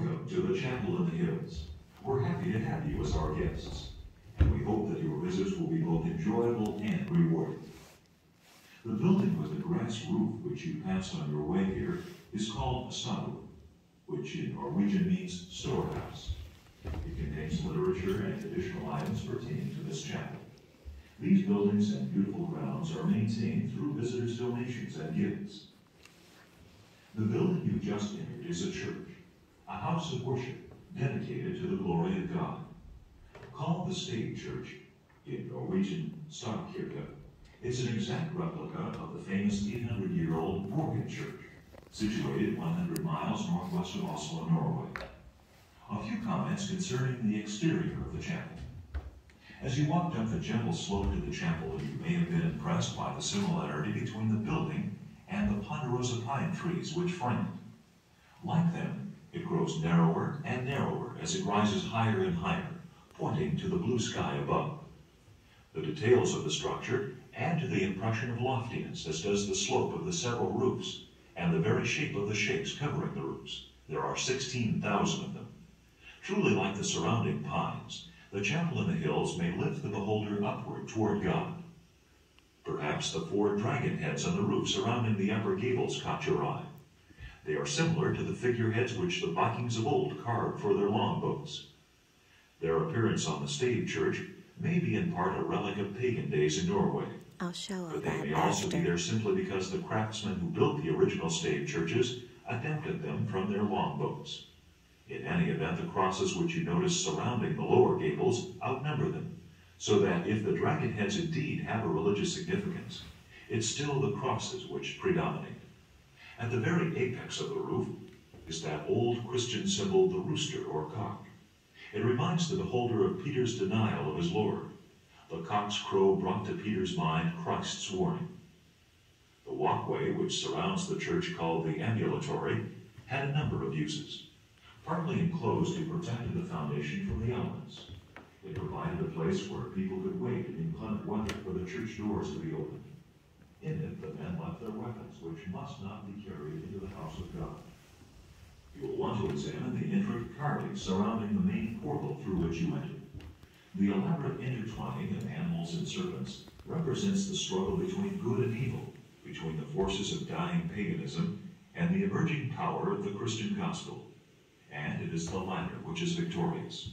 Welcome to the Chapel in the Hills. We're happy to have you as our guests, and we hope that your visits will be both enjoyable and rewarding. The building with the grass roof which you passed on your way here is called stabbur, which in Norwegian means storehouse. It contains literature and additional items pertaining to this chapel. These buildings and beautiful grounds are maintained through visitors' donations and gifts. The building you just entered is a church, a house of worship dedicated to the glory of God. Called the Stave Church, in Norwegian Stavkirke, it's an exact replica of the famous 800-year-old Borgund Church, situated 100 miles northwest of Oslo, Norway. A few comments concerning the exterior of the chapel. As you walked up the gentle slope to the chapel, you may have been impressed by the similarity between the building and the ponderosa pine trees which frame it. Like them, it grows narrower and narrower as it rises higher and higher, pointing to the blue sky above. The details of the structure add to the impression of loftiness, as does the slope of the several roofs, and the very shape of the shakes covering the roofs. There are 16,000 of them. Truly like the surrounding pines, the chapel in the hills may lift the beholder upward toward God. Perhaps the four dragon heads on the roof surrounding the upper gables caught your eye. They are similar to the figureheads which the Vikings of old carved for their longboats. Their appearance on the stave church may be in part a relic of pagan days in Norway. I'll show But they may also be there simply because the craftsmen who built the original stave churches adapted them from their longboats. In any event, the crosses which you notice surrounding the lower gables outnumber them, so that if the dragon heads indeed have a religious significance, it's still the crosses which predominate. At the very apex of the roof is that old Christian symbol, the rooster or cock. It reminds the beholder of Peter's denial of his Lord. The cock's crow brought to Peter's mind Christ's warning. The walkway which surrounds the church called the ambulatory had a number of uses. Partly enclosed, it protected the foundation from the elements. It provided a place where people could wait in inclement weather for the church doors to be opened. In it, the men left their weapons, which must not be carried into the house of God. You will want to examine the intricate carving surrounding the main portal through which you entered. The elaborate intertwining of animals and serpents represents the struggle between good and evil, between the forces of dying paganism and the emerging power of the Christian gospel. And it is the latter which is victorious.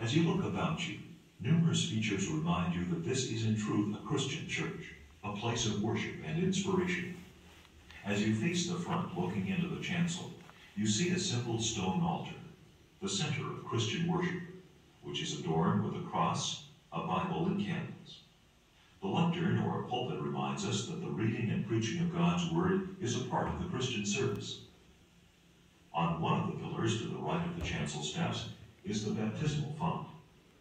As you look about you, numerous features remind you that this is in truth a Christian church, a place of worship and inspiration. As you face the front looking into the chancel, you see a simple stone altar, the center of Christian worship, which is adorned with a cross, a Bible, and candles. The lectern or pulpit reminds us that the reading and preaching of God's Word is a part of the Christian service. On one of the pillars to the right of the chancel steps is the baptismal font,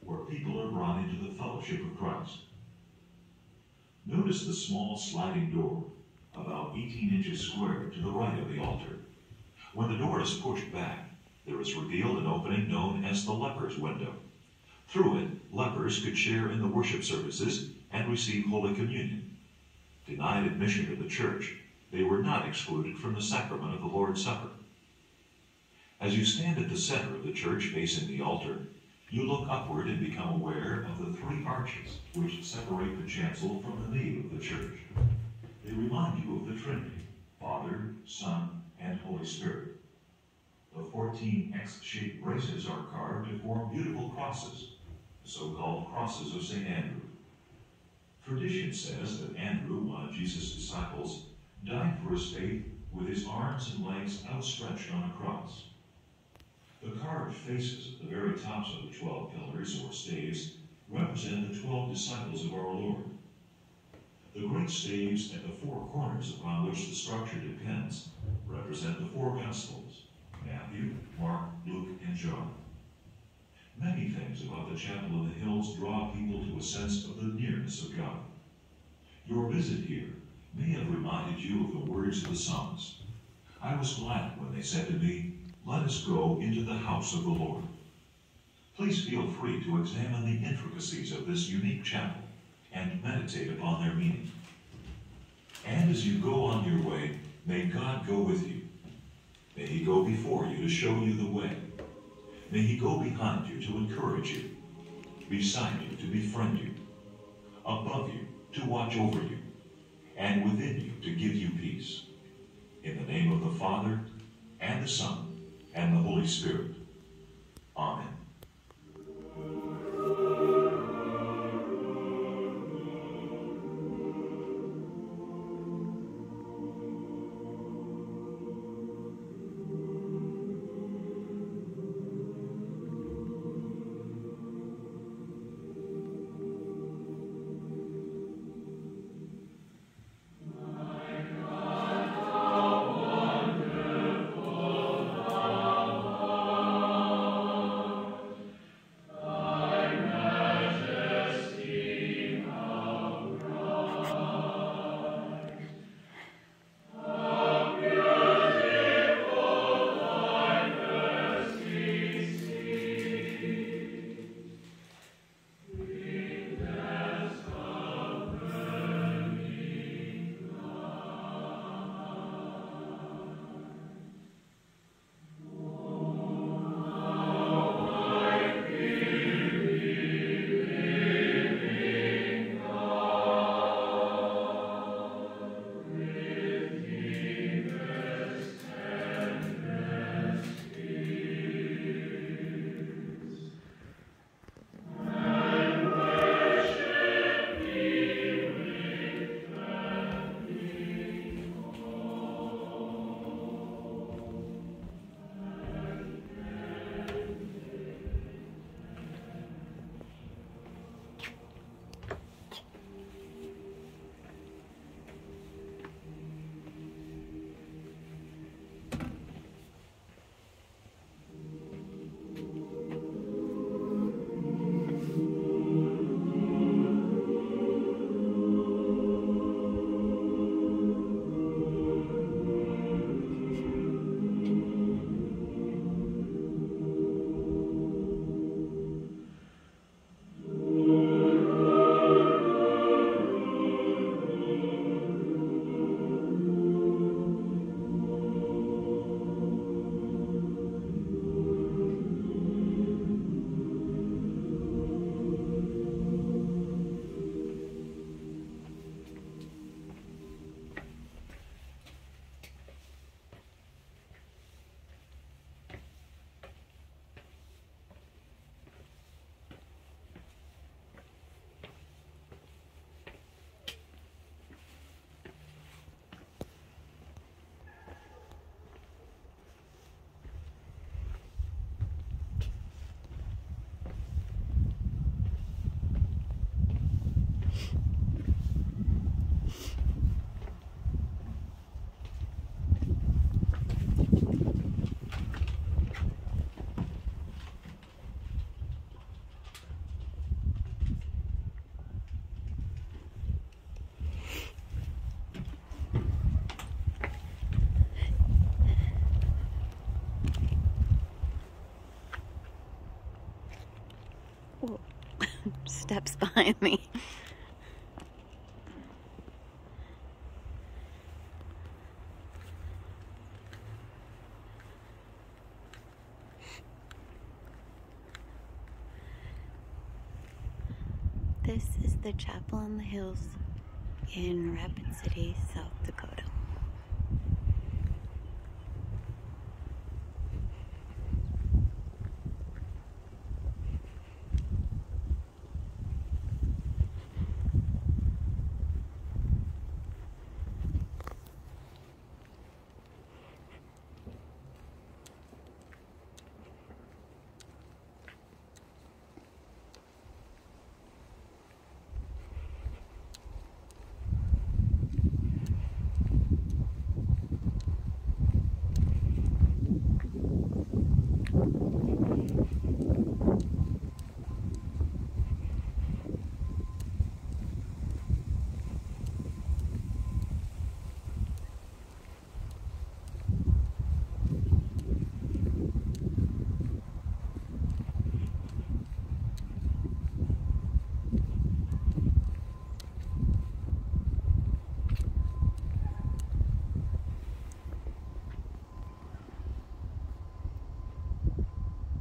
where people are brought into the fellowship of Christ. Notice the small sliding door, about 18 inches square, to the right of the altar. When the door is pushed back, there is revealed an opening known as the leper's window. Through it, lepers could share in the worship services and receive Holy Communion. Denied admission to the church, they were not excluded from the sacrament of the Lord's Supper. As you stand at the center of the church facing the altar, you look upward and become aware of the three arches which separate the chancel from the nave of the church. They remind you of the Trinity, Father, Son, and Holy Spirit. The 14 X-shaped braces are carved to form beautiful crosses, the so-called crosses of St. Andrew. Tradition says that Andrew, one of Jesus' disciples, died for his faith with his arms and legs outstretched on a cross. The carved faces at the very tops of the twelve pillars or staves represent the twelve disciples of our Lord. The great staves at the four corners upon which the structure depends represent the four Gospels Matthew, Mark, Luke, and John. Many things about the chapel in the hills draw people to a sense of the nearness of God. Your visit here may have reminded you of the words of the psalmist. I was glad when they said to me, Let us go into the house of the Lord. Please feel free to examine the intricacies of this unique chapel and meditate upon their meaning. And as you go on your way, may God go with you. May he go before you to show you the way. May he go behind you to encourage you, beside you to befriend you, above you to watch over you, and within you to give you peace. In the name of the Father, and the Son, and the Holy Spirit. Amen. steps behind me. This is the Chapel on the Hills in Rapid City, South Dakota.